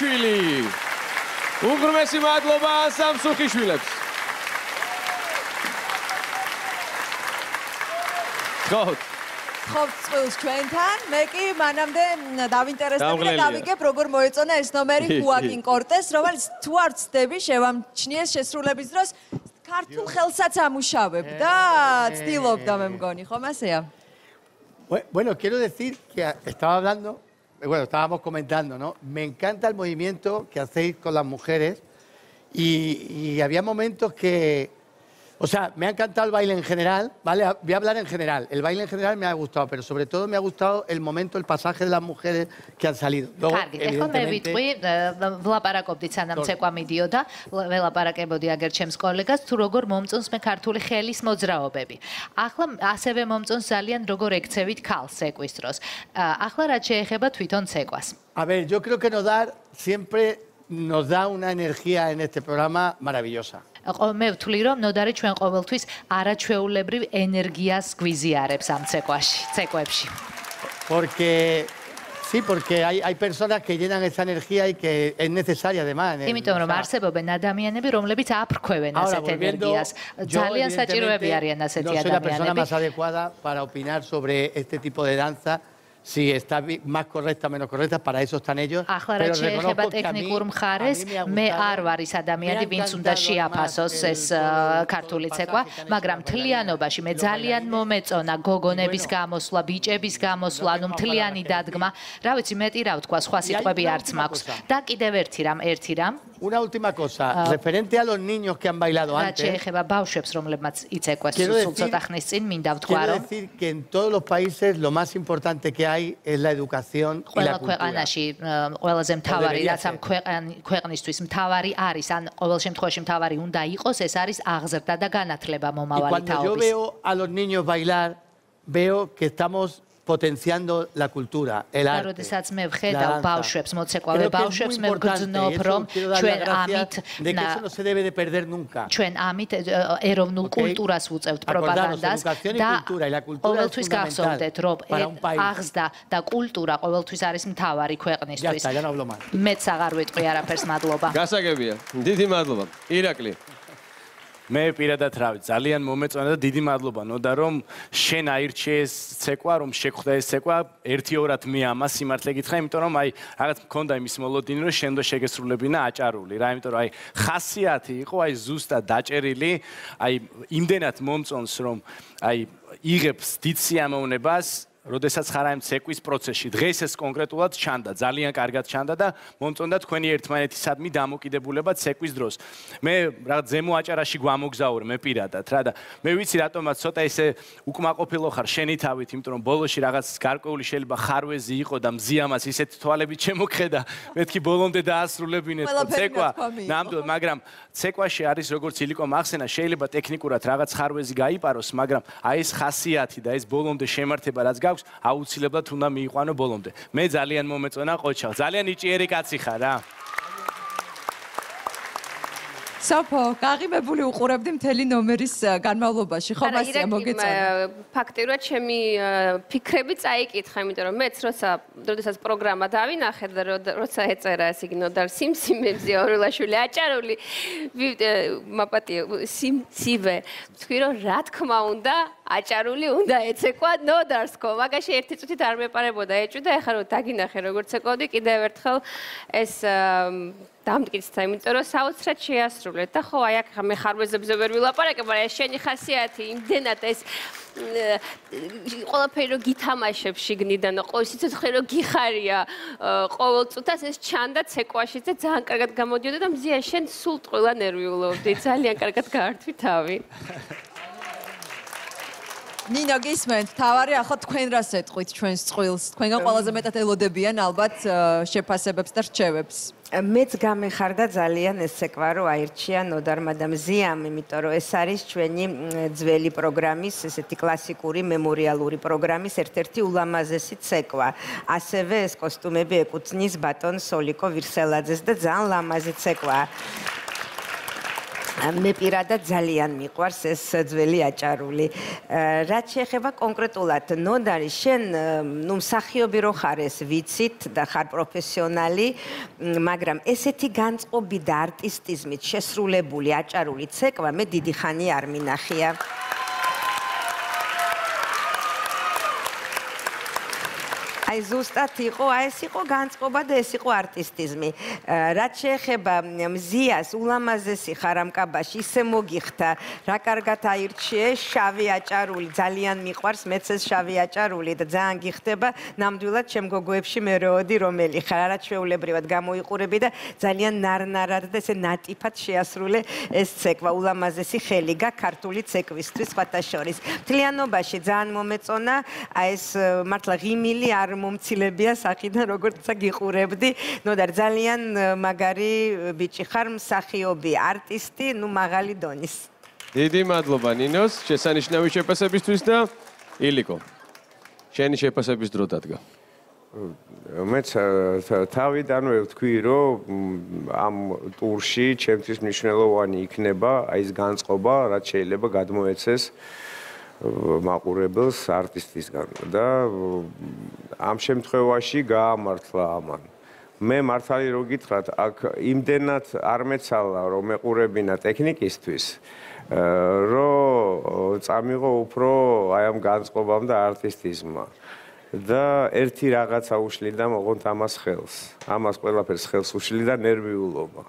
ორველაშვილი. უღრმესი მადლობა სამსუხიშვილებს. ხო, ხო წყვილს ჩვენთან მე კი მანამდე დავინტერესდები და გამღლელია. დავიგებ როგორ მოეწონა ეს ნომერი ხუაკინ კორტეს რომელიც თუ არ ცდები შევამჩნიეს შესრულების დროს ქართულ ხელსაც ამუშავებ და ცდილობდა მე მგონი ხომ ასეა Bu- Bueno, quiero decir que estaba hablando, bueno, estábamos comentando, ¿no? Me encanta el movimiento que hacéis con las mujeres y, y había momentos que, o sea, me ha encantado el baile en general, ¿vale? A- Voy a hablar en general. El baile en general me ha gustado, pero sobre todo me ha gustado el momento, el pasaje de las mujeres que han salido. Luego, კარგი, ეხლა მე evidentemente, ვიტყვი, ა, ვლაპარაკობდით სანამ ცეკვა მიდიოდა, ვლ- ველაპარაკებოდი აგერ ჩემს კოლეგას, თუ როგორ მომწონს მე ქართული ხელის მოძრაობები. ახლა ასევე მომწონს ძალიან როგორ ექცევით ქალს ცეკვის დროს. ა, ახლა რაც შეეხება თვითონ ცეკვას. A ver, yo creo que Nodar siempre nos da una energía en este programa maravillosa. მე ვთვლი, რომ ნოდარი ჩვენ ყოველთვის არაჩვეულებრივ ენერგიას გვიზიარებს ამ ცეკვაში, ცეკვებში. Porque sí, porque hay, hay personas que llenan esa energía y que es necesaria además. იმიტომ რომ არსებობენ ადამიანები, რომლებიც აფრქვევენ ასეთ ენერგიას. ძალიან საჭიროები არიან ასეთი no soy la persona ადამიანები. más adecuada para opinar sobre este tipo de danza. Si está bi- más correcta menos correcta, para eso están ellos. ახლა Pero რაც შეეხება reconozco que a mí- ტექნიკურ მხარეს, a mí me ha მე gustado. არ ადამიანი, Me ვინც უნდა შეაფასოს ეს ქართული ცეკვა, მაგრამ მთლიანობაში მე bailarines, ძალიან los მომეწონა გოგონების bueno, გამოსვლა, ბიჭების გამოსვლა, ანუ tengo მთლიანი palabras que დადგმა. რა ვიცი, მეტი რა ვთქვა, სხვა Y hay სიტყვები una არც última მაქვს. cosa. და კიდევ ერთი რამ, ერთი რამ, Una última cosa, referente a los niños que han bailado რაც antes. შეეხება ბავშვებს, რომლებმაც იცეკვეს Quiero სულ decir- ცოტა ხნის წინ, მინდა ვთქვა, Quiero რომ decir que en todos los países lo más importante que hay es la educación y ყველა la cultura. ქვეყანაში ა, ყველაზე მთავარი debería რაც ამ ser. ქვეყან- ქვეყნისთვის მთავარი არის ან ყოველ შემთხვევაში მთავარი უნდა იყოს ეს არის აღზრდა და განათლება Y მომავალი cuando yo თაობის veo a los niños bailar, veo que estamos potenciando la cultura, el და arte. როდესაც მე ვხედავ ბავშვებს, მოცეკვავე ბავშვებს, მე ვგრძნობ, რომ ჩვენ ამით ჩვენ ამით ეროვნულ კულტურას Acordaros, პროპაგანდას y და es ყოველთვის გახსოვდეთ, რომ აღზრდა და კულტურა ყოველთვის არის მთავარი ქვეყნისთვის. მეც აღარ ვიტყვი არაფერს მადლობა. გასაგებია. დიდი მადლობა. ირაკლი. მე პირადად რა ვიცი, ძალიან მომეწონა და დიდი მადლობა ნოდა რომ შენ აირჩიე ეს ცეკვა, რომ შეგხვდა ეს ცეკვა, ერთიორად მე ამას სიმართლე გითხრა, იმიტომ რომ აი რაღაც მქონდა იმის მოლოდინი, რომ შენ დო შეგესრულებინა აჭარული რა, იმიტომ რომ აი ხასიათი იყო აი ზუსტად დაჭერილი, აი იმდენად მომწონს რომ აი იღებს დიდ სიამოვნებას როდესაც ხარ ამ ცეკვის პროცესში. დღეს ეს კონკრეტულად ჩანდა, ძალიან კარგად ჩანდა და მომწონდა თქვენი ერთმანეთისადმი დამოკიდებულება ცეკვის დროს. მე რაღაც ზემო აჭარაში გვამოგზაურე მე პირადად რა და მე ვიცი რატომაც ცოტა ესე უკმაყოფილო ხარ შენი თავით, იმიტომ რომ ბოლოში რაღაც გარკვეული შეიძლება ხარვეზი იყო და მზიამას ისეთ თვალებით შემოქხედა. მეთქი ბოლომდე დაასრულებინეთ ყველაფერი ცეკვა. ნამდვილად, მაგრამ ცეკვაში არის როგორც ილიკო მახსენა, შეიძლება ტექნიკურად რაღაც ხარვეზი გაიპაროს, მაგრამ აი ეს ხასიათი და ეს ბოლომდე შემართება რაც გაქვს, აუცილებლად უნდა მიიყვანო ბოლომდე. მე ძალიან მომეწონა ყოჩა. ძალიან იჭიერი კაცი ხარ რა. სოფო გაღიმებული უყურებდი მთელი ნომერის განმავლობაში. ხომ არა, ასია ირაკლი, მოგეწონა. ფაქტიურად ჩემი ფიქრები წაიკითხა, იმიტომ რომ მეც როცა როდესაც პროგრამა დავინახე და როცა ეწერა ეს იგი ნოდარ სიმსიმებზე ორლაშვილი აჭარული მაპატიო სიმცივე თქვი რომ რა თქმა უნდა აჭარული უნდა ეცეკვა ნოდარსკო. მაგაში ერთი წუთით არ მეპარებოდა ეჭვი და ეხლა რომ დაგინახე როგორც ეკოდი კიდევ ერთხელ ეს დამტკიცდა, იმიტომ რომ საოცრად შეასრულეთ და ხო აი აქ მე ხარვეზებზე ვერ ვილაპარაკებ, მაგრამ ეს შენი ხასიათი იმდენად ეს ყველაფერი რომ გითამაშებ შიგნიდან, ყოველ სიცოცხლე რომ გიხარია ყოველ წუთას ეს ჩანდა ცეკვაში და ძალიან კარგად გამოდიოდა და მზია შენ სულ ტყუილა ნერვიულობდი, ძალიან კარგად გაართვი თავი. ნინო გისმენთ თავარი ახლა თქვენ რას ეტყვით ჩვენს წყვილს? თქვენგან ყველაზე მეტად ელოდებიან ალბათ შეფასებებს და რჩევებს მეც გამეხარდა ძალიან ეს ცეკვა რომ აირჩია ნოდარ მადამ ზიამ, იმიტომ რომ ეს არის ჩვენი ძველი პროგრამის, ესეთი კლასიკური მემორიალური პროგრამის ერთ-ერთი ულამაზესი ცეკვა. ასევე ეს კოსტუმები ეკუთვნის ბატონ სოლიკო ვირსელაძეს და ძალიან ლამაზი ცეკვაა. მე პირადად ძალიან მიყვარს ეს ძველი აჭარული. რაც შეეხება კონკრეტულად ნოდარი, შენ ნუ მსახიობი რო ხარ ეს ვიცით და ხარ პროფესიონალი, მაგრამ ესეთი განწყობი და არტისტიზმით შესრულებული აჭარული ცეკვა მე დიდი ხანი არ მინახია. აი ზუსტად იყო, აი ეს იყო განწყობა და ეს იყო არტისტიზმი. რაც შეეხება მზიას, ულამაზესი ხარამკაბაში, ისე მოგიხთა, რა კარგად აირჩიე, შავი აჭარული, ძალიან მიყვარს მეც ეს შავი აჭარული და ძალიან გიხდება ნამდვილად ჩემ გოგოებში მეროოდი რომელი ხარ, არა ჩვეულებრივად გამოიყურები და ძალიან ნარნარად და ესე ნატიფად შეასრულე ეს ცეკვა, ულამაზესი ხელი გაქვს ქართული ცეკვისთვის სხვათა შორის. მთლიანობაში ძალიან მომეწონა, აი ეს მართლა ღიმილი არ მომცილებია სახიდან როგორცა გიყურებდი. ნუ და ძალიან მაგარი ბიჭი ხარ, მსახიობი, არტისტი, ნუ მაღალი დონის. დიდი მადლობა ნინოს შესანიშნავი შეფასებისთვის და ილიკო. შენი შეფასების დრო დადგა. მეც თავიდანვე ვთქვი, რომ ამ ტურში ჩემთვის მნიშვნელოვანი იქნება აი ეს განწყობა, რაც შეიძლება გადმოეცეს მაყურებელს არტისტისგან და ამ შემთხვევაში გაამართლა ამან. მე მართალი რო გითხრათ, აქ იმდენად არ მეცალა რომ მეყურებინა ტექნიკისთვის, რომ წამიღო უფრო აი ამ განწყობამ და არტისტიზმმა. და ერთი რაღაცა უშლიდა მოღონთ ამას ხელს. ამას ყველაფერს ხელს უშლიდა ნერვიულობა.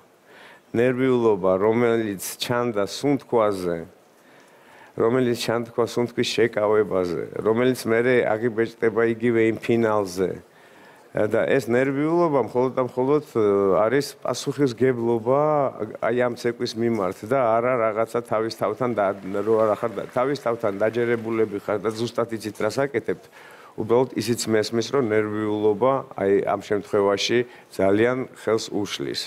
ნერვიულობა, რომელიც ჩანდა სუნთქვაზე, რომელიც ჩანთქვა სუნთქვის შეკავებაზე, რომელიც მე აგიბეჭდება იგივე იმ ფინალზე. და ეს ნერვიულობა მხოლოდ და მხოლოდ არის პასუხისგებლობა აი ამ ცეკვის მიმართ და არა რაღაცა თავის თავთან და რო არა ხარ თავის თავთან დაჯერებულები ხარ და ზუსტად იცით რას აკეთებთ. უბრალოდ ისიც მესმის რომ ნერვიულობა აი ამ შემთხვევაში ძალიან ხელს უშლის.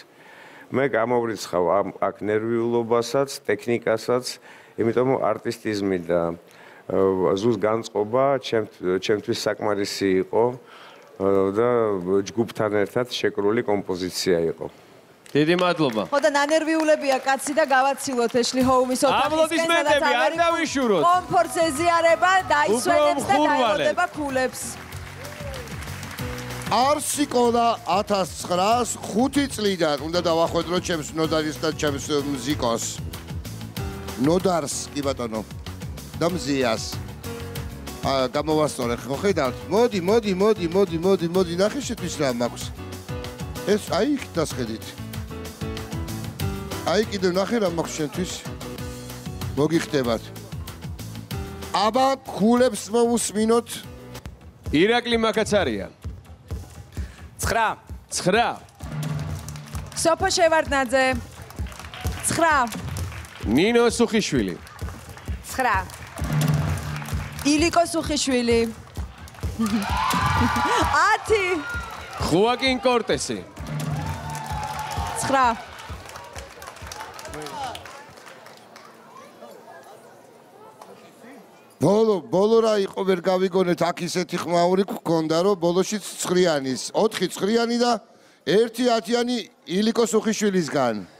მე გამოვრიცხავ ამ აქ ნერვიულობასაც, ტექნიკასაც იმიტომ არტისტიზმი და ზუს განწყობა ჩემთვის საკმარისი იყო და ჯგუფთან ერთად შეკრული კომპოზიცია იყო. დიდი მადლობა. ხო და ნანერვიულებია კაცი და გავაცილოთ ეშლი ჰოუმის ოთახისკენ და არ დავიშუროთ. კომფორტზე ზიარება დაისვენებს და დაელოდება ქულებს. არსიკოლა 1905 წლიდან უნდა დავახვედროთ ჩემს ნოდარის და ჩემს მუსიკოს. ნოდარს კი ბატონო და მზიას. ა გამოვასწორე ხო? ხედავთ მოდი მოდი მოდი მოდი მოდი მოდი ნახე შეთვის რა მაქვს. ეს აი იქ დასხედით აი კიდე ნახე რა მაქვს შენთვის. მოგიხდებათ. აბა ქულებს მოусმინოთ ირაკლი მაკაცარია. 9 9 სოფო შევარდნაძე. 9 ნინო სუხიშვილი. 9 ილიკო სუხიშვილი. 10 ხუაკინ კორტესი. 9 ბოლო ბოლო რა იყო ვერ გავიგონეთ აქ ისეთი ხმაური გქონდა რომ ბოლოშიც ცხრიანის 4 ცხრიანი და 1 10-იანი ილიკო სუხიშვილისგან